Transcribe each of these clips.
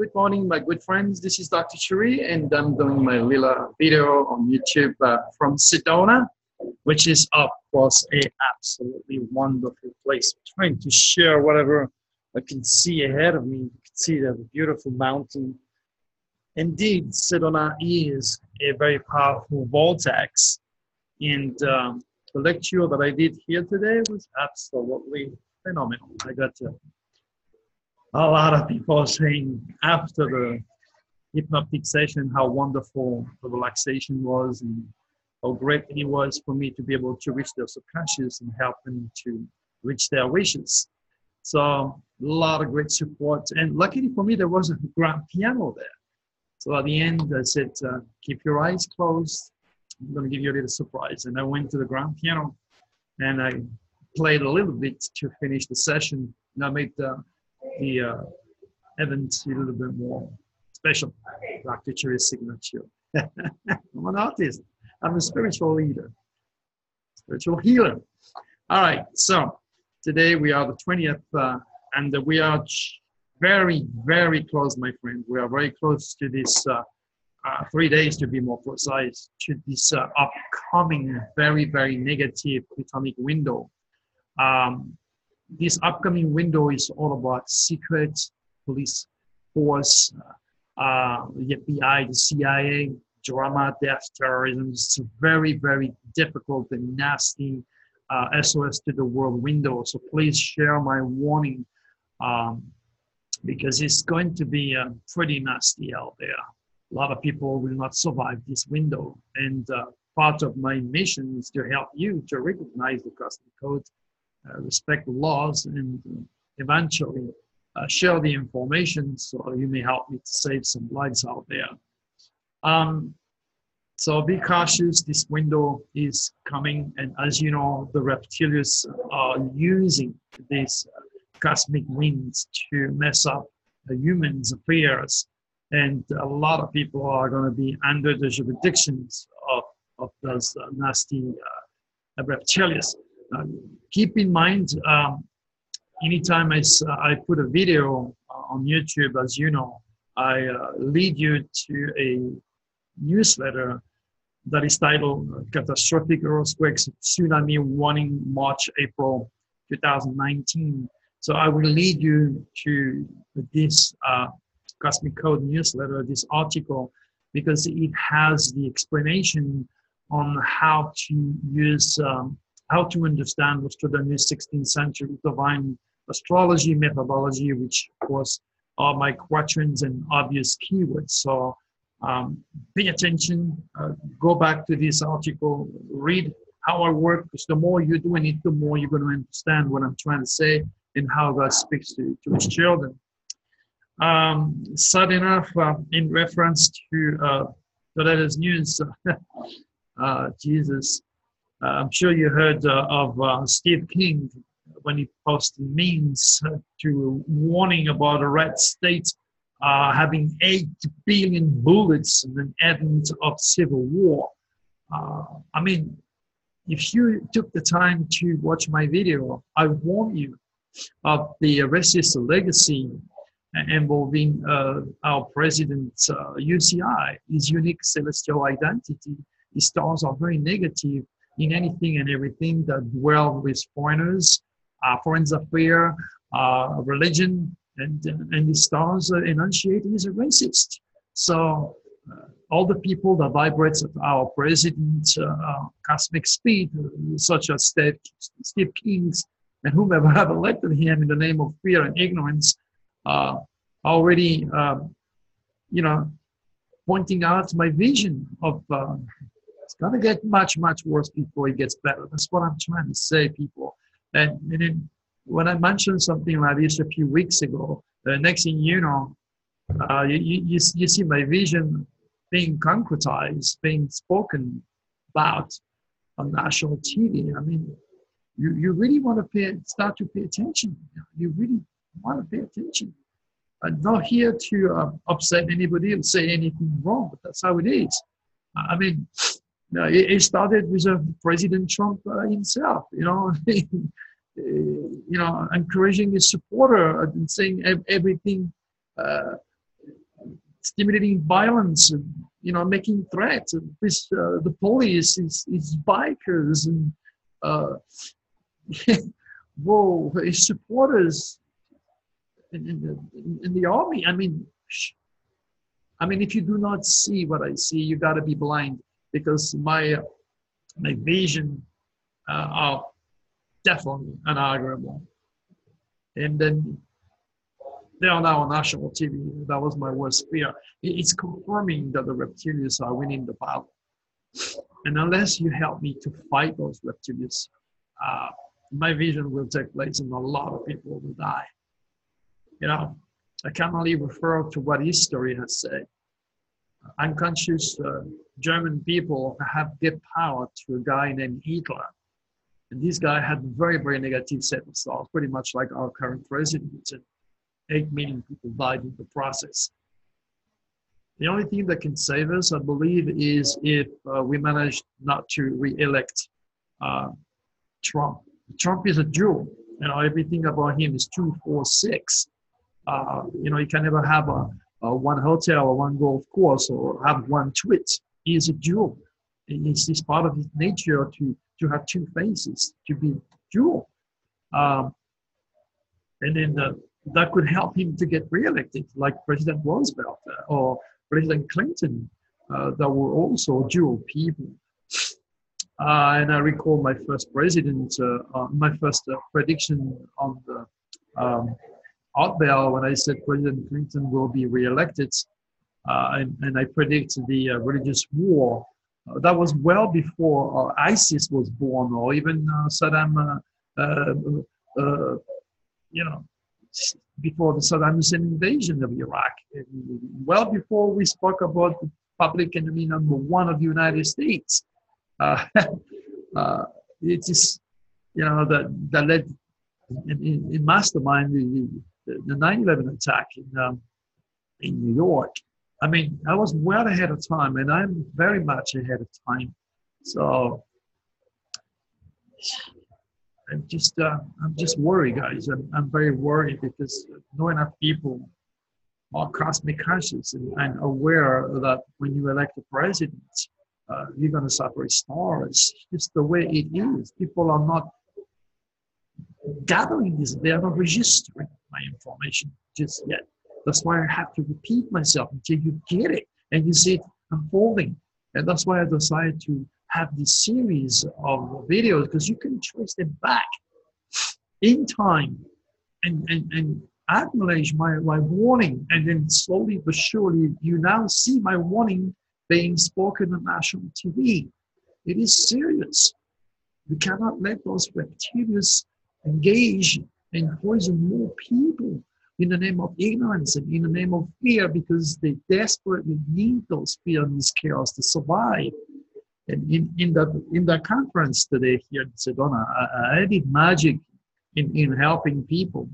Good morning, my good friends. This is Dr. Turi, and I'm doing my little video on YouTube uh, from Sedona, which is, of course, a absolutely wonderful place. I'm trying to share whatever I can see ahead of me. You can see the beautiful mountain. Indeed, Sedona is a very powerful vortex, and um, the lecture that I did here today was absolutely phenomenal. I got to a lot of people are saying after the hypnotic session how wonderful the relaxation was and how great it was for me to be able to reach their subconscious and help them to reach their wishes. So a lot of great support. And luckily for me, there was a grand piano there. So at the end, I said, uh, keep your eyes closed. I'm going to give you a little surprise. And I went to the grand piano and I played a little bit to finish the session. And I made the the uh, a little bit more special. Dr. Turi's signature. I'm an artist. I'm a spiritual leader, spiritual healer. All right, so today we are the 20th, uh, and we are very, very close, my friend. We are very close to this uh, uh, three days, to be more precise, to this uh, upcoming very, very negative Plutonic window. Um, this upcoming window is all about secret police force, uh, the FBI, the CIA, drama, death, terrorism. It's a very, very difficult and nasty uh, SOS to the world window. So please share my warning um, because it's going to be uh, pretty nasty out there. A lot of people will not survive this window. And uh, part of my mission is to help you to recognize the cosmic code uh, respect the laws and eventually uh, share the information so you may help me to save some lives out there. Um, so be cautious, this window is coming and as you know, the reptilians are using these uh, cosmic winds to mess up humans' affairs and a lot of people are going to be under the jurisdictions of, of those uh, nasty uh, reptilians. Keep in mind, um, anytime I, uh, I put a video on YouTube, as you know, I uh, lead you to a newsletter that is titled Catastrophic Earthquakes Tsunami Warning March, April 2019. So I will lead you to this uh, Cosmic Code newsletter, this article, because it has the explanation on how to use um, how to understand what's to the new 16th century divine astrology methodology, which of course are my quatrains and obvious keywords. So um, pay attention, uh, go back to this article, read how I work, because the more you're doing it, the more you're going to understand what I'm trying to say and how God speaks to, to his children. Um, sad enough, uh, in reference to uh, the latest news, uh, Jesus I'm sure you heard uh, of uh, Steve King when he posted memes to warning about a red state uh, having 8 billion bullets and an end of civil war. Uh, I mean, if you took the time to watch my video, I warn you of the racist legacy involving uh, our president's UCI, his unique celestial identity. His stars are very negative in anything and everything that dwell with foreigners, uh, foreign affairs, uh, religion, and, and the stars enunciate is a racist. So uh, all the people that vibrate at our president uh, cosmic speed, such as Steve, Steve Kings and whomever have elected him in the name of fear and ignorance, uh, already, um, you know, pointing out my vision of uh, going to get much, much worse before it gets better. That's what I'm trying to say, people. And, and when I mentioned something like this a few weeks ago, the next thing you know, uh, you, you, you see my vision being concretized, being spoken about on national TV. I mean, you, you really want to pay, start to pay attention. You really want to pay attention. I'm not here to uh, upset anybody or say anything wrong, but that's how it is. I mean, no, it, it started with uh, President Trump uh, himself, you know, you know, encouraging his supporter and saying everything, uh, stimulating violence, and, you know, making threats. With uh, the police, his, his bikers, and uh, whoa, his supporters in, in, the, in the army. I mean, I mean, if you do not see what I see, you got to be blind because my my vision uh, are definitely unarguable. And then they are now on national TV. That was my worst fear. It's confirming that the reptilians are winning the battle. And unless you help me to fight those reptilians, uh, my vision will take place and a lot of people will die. You know, I can only refer to what history has said. Unconscious uh, German people have given power to a guy named Hitler. And this guy had very, very negative set of thoughts, pretty much like our current president. And eight million people died in the process. The only thing that can save us, I believe, is if uh, we manage not to re-elect uh, Trump. Trump is a Jew. You know, everything about him is two, four, six. Uh, you know, you can never have a, a, one hotel or one golf course or have one tweet. Is a Jew. It's, part of his nature to, to have two faces, to be dual. Um, and then the, that could help him to get reelected, like President Roosevelt uh, or President Clinton, uh, that were also dual people. Uh, and I recall my first president, uh, uh, my first uh, prediction on the um, out there when I said President Clinton will be reelected, uh, and, and, I predict the uh, religious war. Uh, that was well before ISIS was born, or even Saddam, you know, before the Saddam Hussein invasion of Iraq, well before we spoke about public enemy number one of the United States. Uh, uh, it is, you know, that, that led in, in, in mastermind the, the 9-11 attack in, um, in New York. I mean, I was well ahead of time, and I'm very much ahead of time. So I'm just, uh, I'm just worried, guys. I'm, I'm very worried because not enough people are cosmic conscious and, and aware that when you elect a president, uh, you're going to suffer stars. It's just the way it is. People are not gathering this, they are not registering my information just yet. That's why I have to repeat myself until you get it and you see it unfolding. And that's why I decided to have this series of videos because you can trace them back in time and, and, and acknowledge my, my warning. And then slowly but surely, you now see my warning being spoken on national TV. It is serious. We cannot let those reptilians engage and poison more people in the name of ignorance and in the name of fear because they desperately need those fear and this chaos to survive. And in, in that in that conference today here in Sedona, I, I did magic in, in helping people,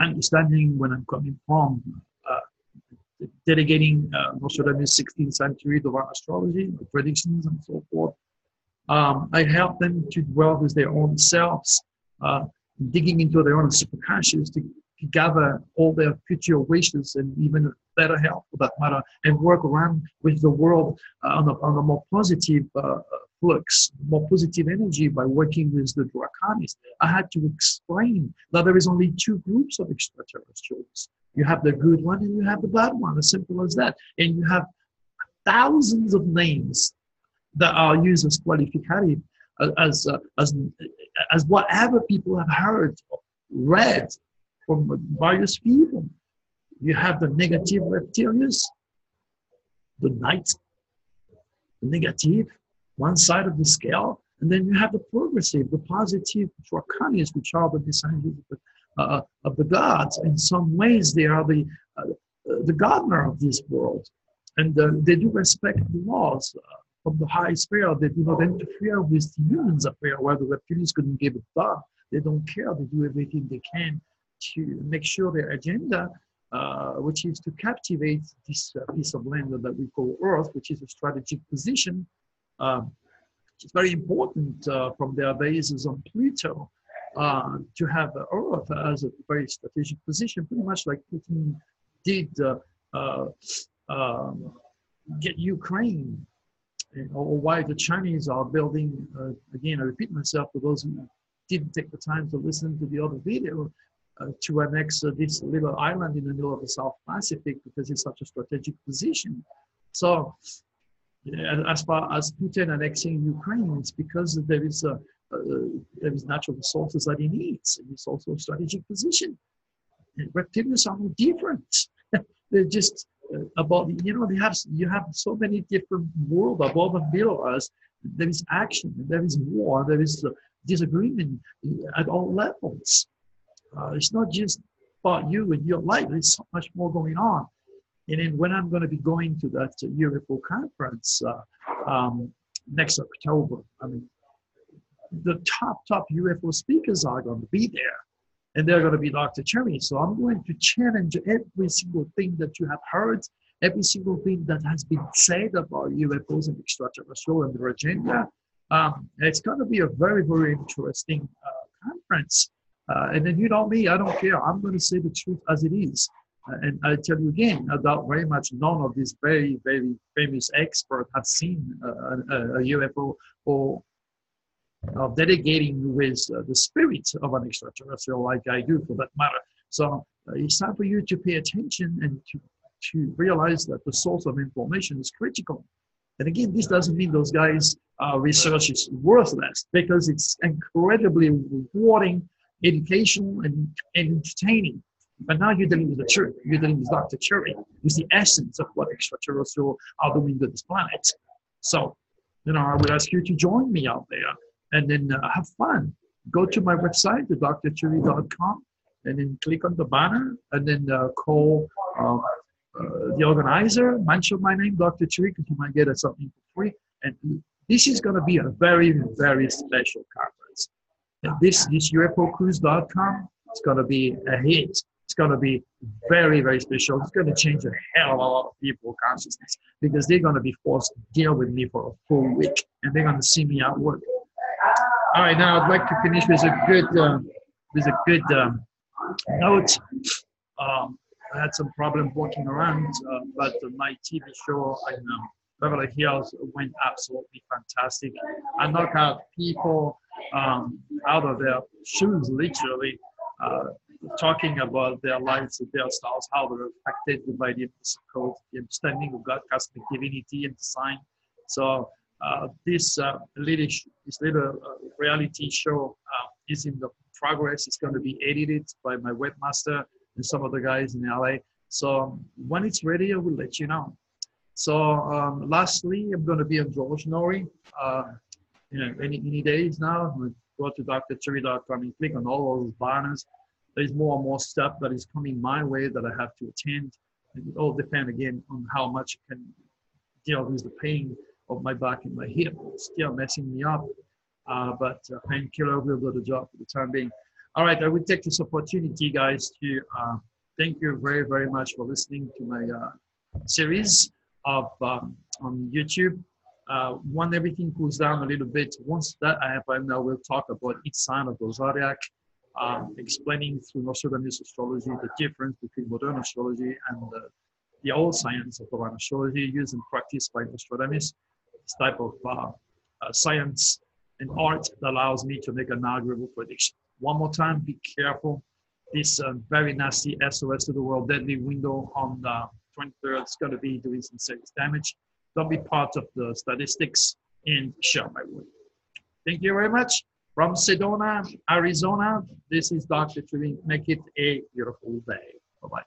understanding when I'm coming from, uh dedicating uh, Nostradamus' 16th century divine astrology, the predictions, and so forth. Um, I help them to dwell with their own selves, uh, digging into their own subconscious to, gather all their future wishes and even better health for that matter, and work around with the world uh, on, a, on a more positive uh, flux, more positive energy by working with the Draconis. I had to explain that there is only two groups of extraterrestrials. You have the good one and you have the bad one, as simple as that. And you have thousands of names that are used as qualificative, as, uh, as, as whatever people have heard, read from various people. You have the negative reptilians, the night, the negative, one side of the scale, and then you have the progressive, the positive draconians, which are the descendants of the, uh, of the gods. In some ways, they are the uh, the gardener of this world, and uh, they do respect the laws uh, from the high sphere. They do not interfere with the humans' affair, where the reptilians couldn't give a thought. They don't care. They do everything they can to make sure their agenda uh, which is to captivate this uh, piece of land that we call Earth, which is a strategic position um, it's very important uh, from their bases on Pluto uh, to have Earth as a very strategic position, pretty much like Putin did uh, uh, um, get Ukraine or why the Chinese are building, uh, again, I repeat myself for those who didn't take the time to listen to the other video, uh, to annex uh, this little island in the middle of the South Pacific because it's such a strategic position. So, yeah, as far as Putin annexing Ukraine, it's because there is a, there is natural resources that he needs. And it's also a strategic position. And reptilians are no different. They're just uh, about you know they have you have so many different worlds above and below us. There is action, there is war, there is uh, disagreement at all levels. Uh, it's not just about you and your life. There's so much more going on. And then when I'm going to be going to that UFO conference uh, um, next October, I mean, the top top UFO speakers are going to be there and they're going to be Dr. Turi. So I'm going to challenge every single thing that you have heard, every single thing that has been said about UFOs and extraterrestrial and their agenda. Um, it's going to be a very, very interesting uh, conference. Uh, and then you know me, I don't care. I'm going to say the truth as it is. Uh, and I tell you again, I doubt very much none of these very, very famous experts have seen a, a, a UFO or of delegating with uh, the spirit of an extraterrestrial like I do for that matter. So uh, it's time for you to pay attention and to, to realize that the source of information is critical. And again, this doesn't mean those guys' uh, research is worthless because it's incredibly rewarding, educational, and, and entertaining. But now you're dealing with the truth. You're dealing with Dr. Turi, with the essence of what extraterrestrial are doing to this planet. So, you know, I would ask you to join me out there and then uh, have fun. Go to my website, drturi.com, and then click on the banner, and then uh, call uh, uh the organizer, mention my name, Dr. Turi, because you might get something for free. And this is going to be a very, very special conference. And this is UFOcruise.com. It's going to be a hit. It's going to be very, very special. It's going to change a hell of a lot of people consciousness because they're going to be forced to deal with me for a full week and they're going to see me at work. All right, now I'd like to finish with a good um, with a good um, note. Um, I had some problem walking around, uh, but my TV show in um, Beverly Hills went absolutely fantastic. I knock out people um, out of their shoes, literally, uh, talking about their lives, their styles, how they're affected by the code, the understanding of God, cosmic divinity, and design. So this uh, little this little uh, reality show is in the progress. It's going to be edited by my webmaster and some of the guys in LA. So when it's ready, I will let you know. So um, lastly, I'm going to be on George Noory. Uh, you know, any, any days now. Go to drturi.com and click on all those banners. There's more and more stuff that is coming my way that I have to attend. It all depends again on how much I can deal with the pain of my back and my hip. still messing me up. Uh, but uh, painkiller will do the job for the time being. All right, I will take this opportunity, guys, to uh, thank you very, very much for listening to my uh, series of um, on YouTube. Uh, when everything cools down a little bit, once that happens, I will talk about each sign of the zodiac, um, explaining through Nostradamus astrology the difference between modern astrology and the, old science of Divine astrology used and practiced by Nostradamus type of uh, uh, science and art that allows me to make an algorithm prediction. One more time, be careful. This uh, very nasty SOS to the world deadly window on the 23rd is going to be doing some serious damage. Don't be part of the statistics and share my word. Thank you very much. From Sedona, Arizona, this is Dr. Trilling. Make it a beautiful day. Bye-bye.